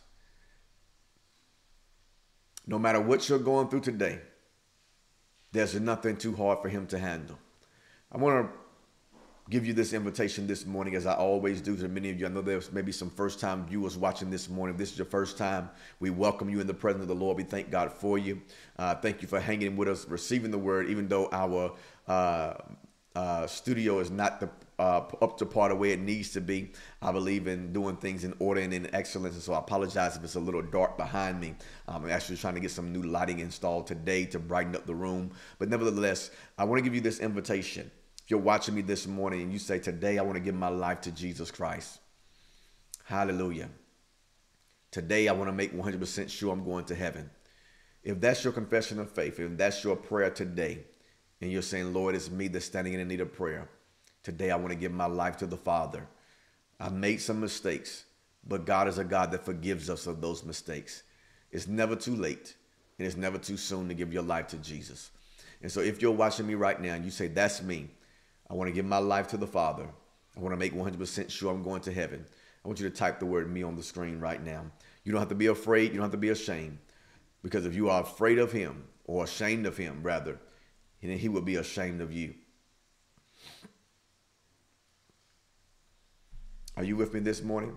No matter what you're going through today, there's nothing too hard for him to handle. I want to give you this invitation this morning, as I always do to many of you. I know there's maybe some first time viewers watching this morning. If this is your first time, we welcome you in the presence of the Lord. We thank God for you. Uh, thank you for hanging with us, receiving the word, even though our uh, uh, studio is not the uh, up to part of where it needs to be. I believe in doing things in order and in excellence, and so I apologize if it's a little dark behind me. Um, I'm actually trying to get some new lighting installed today to brighten up the room. But nevertheless, I want to give you this invitation. If you're watching me this morning and you say, Today I want to give my life to Jesus Christ, hallelujah. Today I want to make 100% sure I'm going to heaven. If that's your confession of faith, if that's your prayer today, and you're saying, Lord, it's me that's standing in need of prayer, today I want to give my life to the Father. I've made some mistakes, but God is a God that forgives us of those mistakes. It's never too late, and it's never too soon to give your life to Jesus. And so if you're watching me right now and you say, That's me, I want to give my life to the Father. I want to make 100% sure I'm going to heaven. I want you to type the word me on the screen right now. You don't have to be afraid. You don't have to be ashamed. Because if you are afraid of him or ashamed of him, rather, then he will be ashamed of you. Are you with me this morning?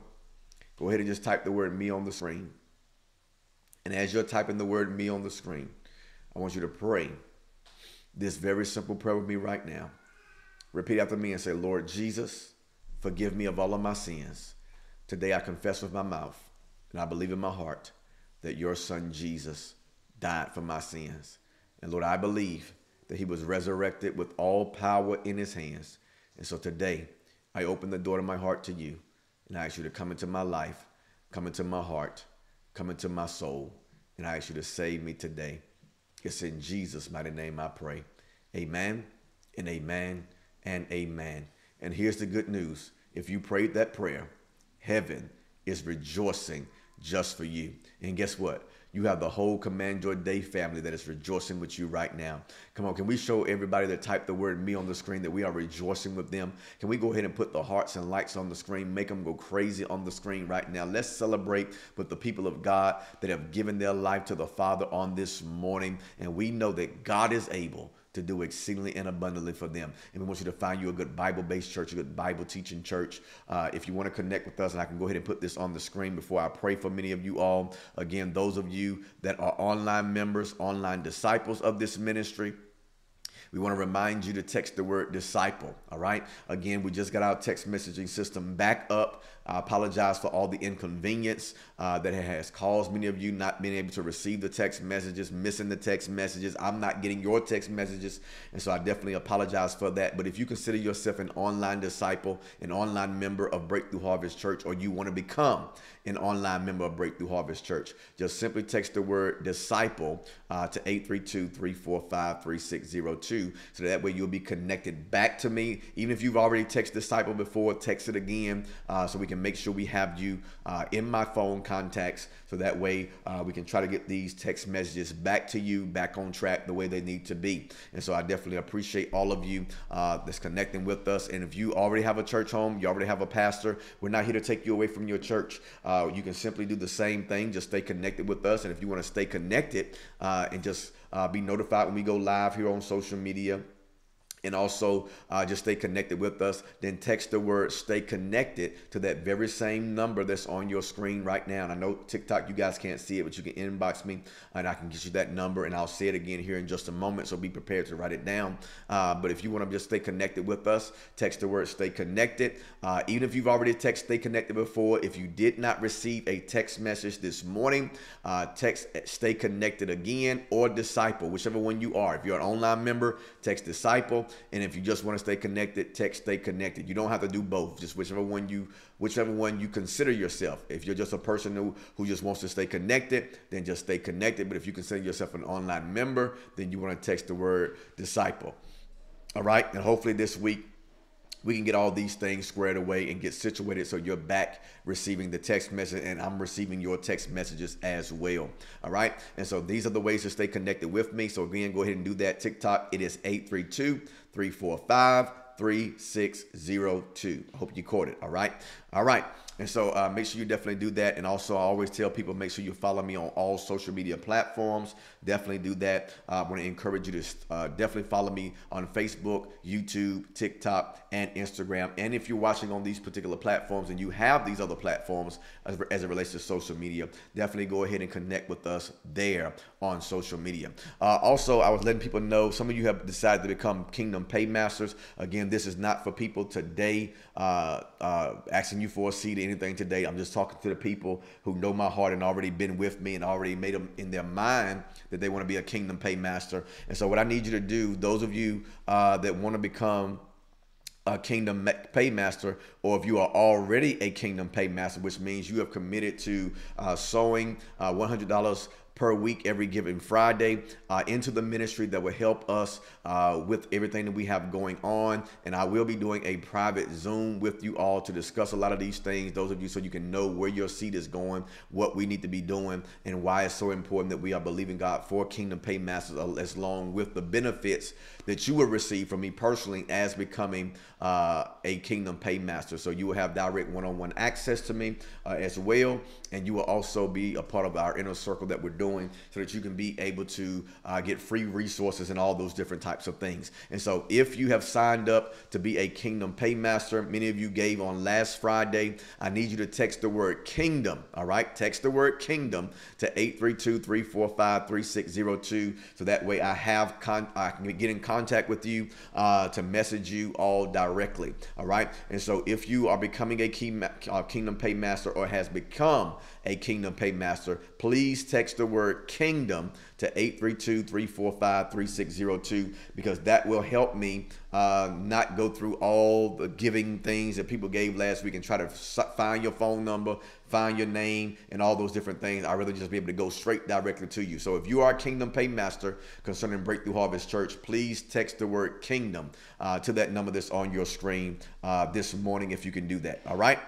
Go ahead and just type the word me on the screen. And as you're typing the word me on the screen, I want you to pray this very simple prayer with me right now. Repeat after me and say, Lord Jesus, forgive me of all of my sins. Today I confess with my mouth and I believe in my heart that your son Jesus died for my sins. And Lord, I believe that he was resurrected with all power in his hands. And so today I open the door to my heart to you and I ask you to come into my life, come into my heart, come into my soul, and I ask you to save me today. It's in Jesus' mighty name I pray. Amen and amen and amen. And here's the good news if you prayed that prayer, heaven is rejoicing just for you. And guess what? You have the whole Command Your Day family that is rejoicing with you right now. Come on, can we show everybody that typed the word me on the screen that we are rejoicing with them? Can we go ahead and put the hearts and lights on the screen, make them go crazy on the screen right now? Let's celebrate with the people of God that have given their life to the Father on this morning. And we know that God is able to do exceedingly and abundantly for them. And we want you to find you a good Bible based church, a good Bible teaching church. Uh, if you want to connect with us, and I can go ahead and put this on the screen before I pray for many of you all. Again, those of you that are online members, online disciples of this ministry, We want to remind you to text the word disciple. All right. Again, we just got our text messaging system back up. I apologize for all the inconvenience uh, that has caused many of you not being able to receive the text messages, missing the text messages. I'm not getting your text messages. And so I definitely apologize for that. But if you consider yourself an online disciple, an online member of Breakthrough Harvest Church, or you want to become an online member of Breakthrough Harvest Church, just simply text the word disciple uh, to 832 345 3602. So that way you'll be connected back to me. Even if you've already texted disciple before, text it again uh, so we can make sure we have you uh, in my phone contacts. So that way uh, we can try to get these text messages back to you, back on track the way they need to be. And so I definitely appreciate all of you uh, that's connecting with us. And if you already have a church home, you already have a pastor, we're not here to take you away from your church. Uh, you can simply do the same thing, just stay connected with us. And if you want to stay connected uh, and just uh, be notified when we go live here on social media, and also uh, just stay connected with us, then text the word stay connected to that very same number that's on your screen right now. And I know TikTok, you guys can't see it, but you can inbox me and I can get you that number and I'll say it again here in just a moment. So be prepared to write it down. Uh, but if you want to just stay connected with us, text the word stay connected. Uh, even if you've already texted stay connected before, if you did not receive a text message this morning, uh, text stay connected again or disciple, whichever one you are. If you're an online member, text disciple. And if you just want to stay connected, text stay connected. You don't have to do both. Just whichever one you whichever one you consider yourself. If you're just a person who, who just wants to stay connected, then just stay connected. But if you consider yourself an online member, then you want to text the word disciple. All right. And hopefully this week we can get all these things squared away and get situated so you're back receiving the text message and I'm receiving your text messages as well. All right. And so these are the ways to stay connected with me. So again, go ahead and do that. TikTok, it is 832 345 3602. I hope you caught it. All right. All right. And so uh, make sure you definitely do that. And also, I always tell people make sure you follow me on all social media platforms. Definitely do that. Uh, I want to encourage you to uh, definitely follow me on Facebook, YouTube, TikTok, and Instagram. And if you're watching on these particular platforms and you have these other platforms as, as it relates to social media, definitely go ahead and connect with us there on social media. Uh, also, I was letting people know some of you have decided to become Kingdom Paymasters. Again, this is not for people today uh, uh, asking you for a seed anything today. I'm just talking to the people who know my heart and already been with me and already made them in their mind that they want to be a kingdom paymaster. And so, what I need you to do, those of you uh, that want to become a kingdom paymaster, or if you are already a kingdom paymaster, which means you have committed to uh, sowing uh, $100 per week every given Friday uh, into the ministry that will help us uh, with everything that we have going on. And I will be doing a private Zoom with you all to discuss a lot of these things, those of you, so you can know where your seat is going, what we need to be doing, and why it's so important that we are believing God for Kingdom Paymasters, as long with the benefits that you will receive from me personally as becoming uh, a Kingdom Paymaster. So you will have direct one-on-one access to me uh, as well, and you will also be a part of our inner circle that we're doing, so that you can be able to uh, get free resources and all those different types of things. And so if you have signed up to be a Kingdom Paymaster, many of you gave on last Friday, I need you to text the word Kingdom. All right, text the word Kingdom to 832-345-3602, so that way I have con- I can get in contact contact with you uh, to message you all directly. All right. And so if you are becoming a key, uh, Kingdom Paymaster or has become a Kingdom Paymaster, please text the word Kingdom to 832-345-3602 because that will help me uh, not go through all the giving things that people gave last week and try to find your phone number, find your name, and all those different things. I'd rather just be able to go straight directly to you. So if you are a Kingdom Paymaster concerning Breakthrough Harvest Church, please text the word Kingdom uh, to that number that's on your screen uh, this morning if you can do that. All right.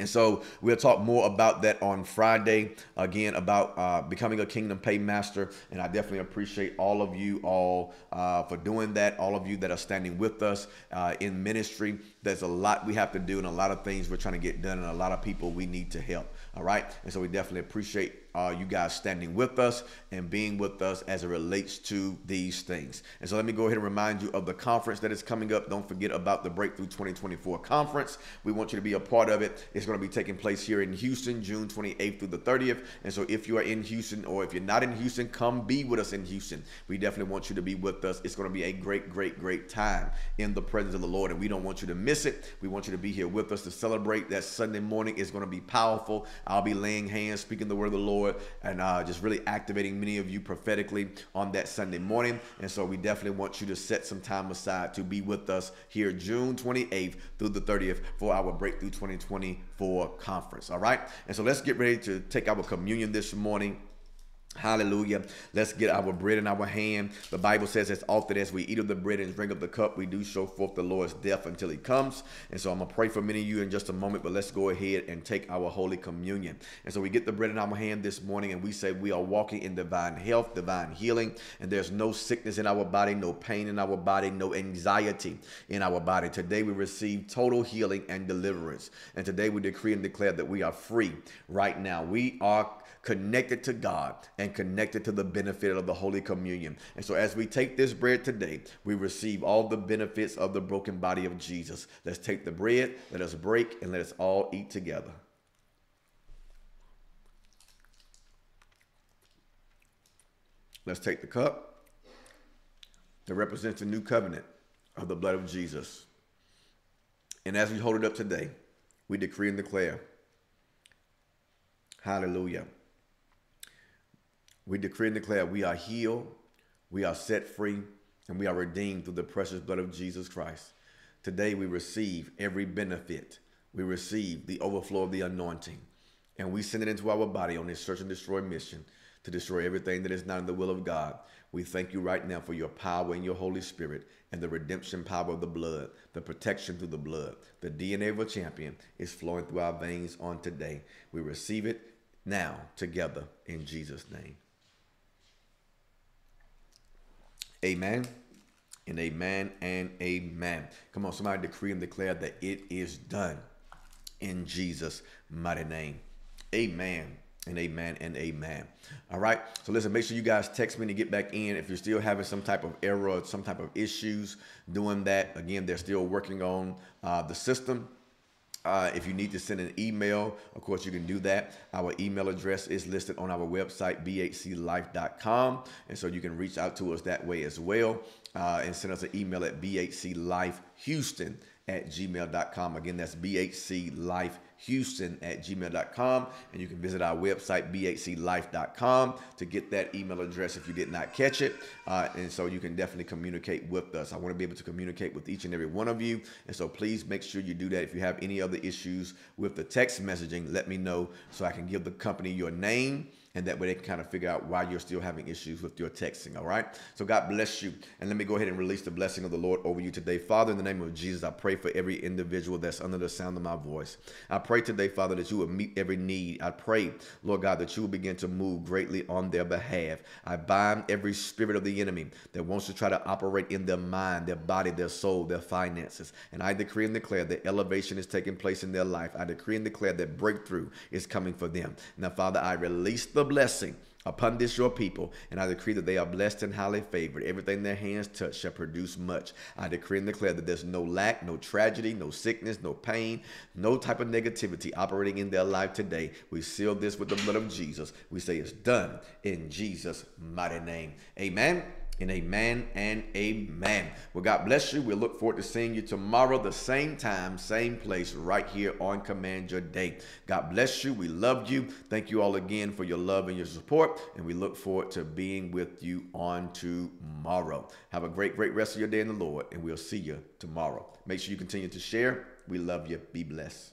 And so we'll talk more about that on Friday, again, about uh, becoming a Kingdom Paymaster. And I definitely appreciate all of you all uh, for doing that, all of you that are standing with us uh, in ministry. There's a lot we have to do and a lot of things we're trying to get done and a lot of people we need to help. All right. And so we definitely appreciate uh, you guys standing with us and being with us as it relates to these things. And so let me go ahead and remind you of the conference that is coming up. Don't forget about the Breakthrough 2024 conference. We want you to be a part of it. It's going to be taking place here in Houston, June 28th through the 30th. And so if you are in Houston or if you're not in Houston, come be with us in Houston. We definitely want you to be with us. It's going to be a great, great, great time in the presence of the Lord. And we don't want you to miss it. We want you to be here with us to celebrate that Sunday morning. It's going to be powerful. I'll be laying hands, speaking the word of the Lord, and uh, just really activating many of you prophetically on that Sunday morning. And so we definitely want you to set some time aside to be with us here June 28th through the 30th for our Breakthrough 2024 conference. All right. And so let's get ready to take our communion this morning. Hallelujah. Let's get our bread in our hand. The Bible says, as often as we eat of the bread and drink of the cup, we do show forth the Lord's death until he comes. And so I'm going to pray for many of you in just a moment, but let's go ahead and take our Holy Communion. And so we get the bread in our hand this morning and we say we are walking in divine health, divine healing, and there's no sickness in our body, no pain in our body, no anxiety in our body. Today we receive total healing and deliverance. And today we decree and declare that we are free right now. We are connected to God and connected to the benefit of the Holy Communion. And so as we take this bread today, we receive all the benefits of the broken body of Jesus. Let's take the bread, let us break, and let us all eat together. Let's take the cup that represents the new covenant of the blood of Jesus. And as we hold it up today, we decree and declare, hallelujah we decree and declare we are healed, we are set free, and we are redeemed through the precious blood of Jesus Christ. Today we receive every benefit. We receive the overflow of the anointing. And we send it into our body on this search and destroy mission to destroy everything that is not in the will of God. We thank you right now for your power and your Holy Spirit and the redemption power of the blood, the protection through the blood. The DNA of a champion is flowing through our veins on today. We receive it now together in Jesus' name. Amen and amen and amen. Come on, somebody decree and declare that it is done in Jesus' mighty name. Amen and amen and amen. All right. So listen, make sure you guys text me to get back in. If you're still having some type of error or some type of issues doing that, again, they're still working on uh, the system. Uh, if you need to send an email, of course, you can do that. Our email address is listed on our website, bhclife.com. And so you can reach out to us that way as well uh, and send us an email at bhclifehouston at gmail.com. Again, that's bhclifehouston houston at gmail.com. And you can visit our website, bhclife.com, to get that email address if you did not catch it. Uh, and so you can definitely communicate with us. I want to be able to communicate with each and every one of you. And so please make sure you do that. If you have any other issues with the text messaging, let me know so I can give the company your name and that way they can kind of figure out why you're still having issues with your texting. All right. So God bless you. And let me go ahead and release the blessing of the Lord over you today. Father, in the name of Jesus, I pray for every individual that's under the sound of my voice. I pray today, Father, that you will meet every need. I pray, Lord God, that you will begin to move greatly on their behalf. I bind every spirit of the enemy that wants to try to operate in their mind, their body, their soul, their finances. And I decree and declare that elevation is taking place in their life. I decree and declare that breakthrough is coming for them. Now, Father, I release the blessing upon this your people, and I decree that they are blessed and highly favored. Everything their hands touch shall produce much. I decree and declare that there's no lack, no tragedy, no sickness, no pain, no type of negativity operating in their life today. We seal this with the blood of Jesus. We say it's done in Jesus' mighty name. Amen and amen and amen. Well, God bless you. We look forward to seeing you tomorrow, the same time, same place, right here on Command Your Day. God bless you. We love you. Thank you all again for your love and your support. And we look forward to being with you on tomorrow. Have a great, great rest of your day in the Lord. And we'll see you tomorrow. Make sure you continue to share. We love you. Be blessed.